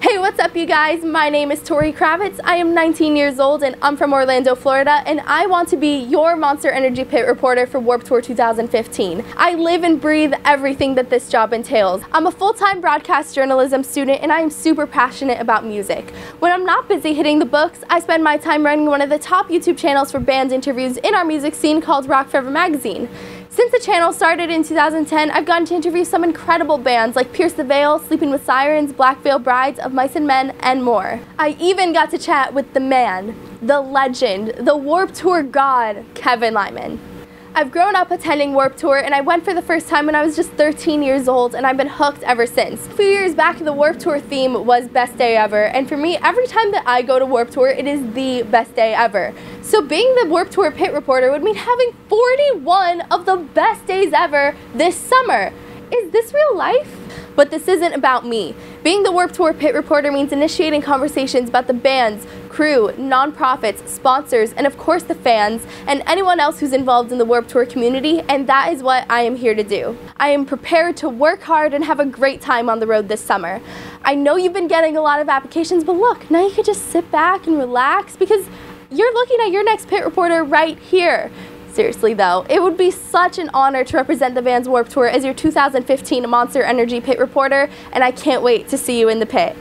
Hey, what's up, you guys? My name is Tori Kravitz. I am 19 years old and I'm from Orlando, Florida, and I want to be your Monster Energy Pit reporter for Warped Tour 2015. I live and breathe everything that this job entails. I'm a full time broadcast journalism student and I am super passionate about music. When I'm not busy hitting the books, I spend my time running one of the top YouTube channels for band interviews in our music scene called Rock Forever Magazine. Since the channel started in 2010, I've gotten to interview some incredible bands like Pierce the Veil, Sleeping with Sirens, Black Veil Brides, Of Mice and Men, and more. I even got to chat with the man, the legend, the Warped Tour god, Kevin Lyman. I've grown up attending Warped Tour and I went for the first time when I was just 13 years old and I've been hooked ever since. A few years back, the Warped Tour theme was best day ever and for me, every time that I go to Warped Tour, it is the best day ever. So being the Warped Tour pit reporter would mean having 41 of the best days ever this summer. Is this real life? But this isn't about me. Being the Warped Tour pit reporter means initiating conversations about the bands, crew, nonprofits, sponsors, and of course the fans, and anyone else who's involved in the Warped Tour community, and that is what I am here to do. I am prepared to work hard and have a great time on the road this summer. I know you've been getting a lot of applications, but look, now you can just sit back and relax because you're looking at your next pit reporter right here. Seriously though, it would be such an honor to represent the Vans Warped Tour as your 2015 Monster Energy Pit reporter, and I can't wait to see you in the pit.